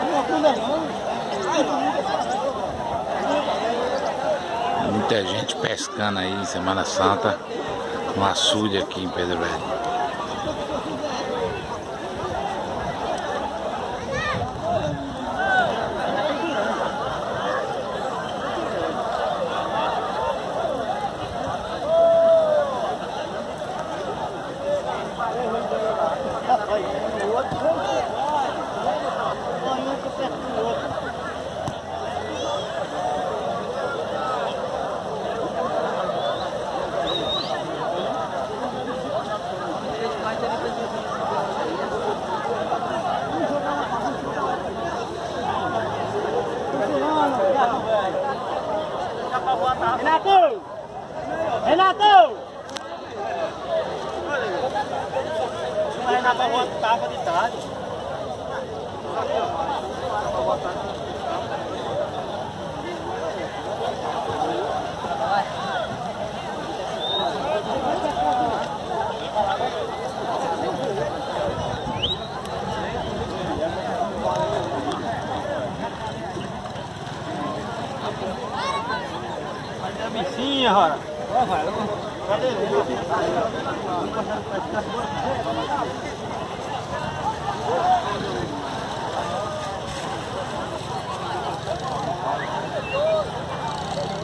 Pula, pula não. Muita gente pescando aí em Semana Santa no açude aqui em Pedro Velho. Renato! Renato! Renato voltava de tarde. Bicinha, Rora. Cadê ele?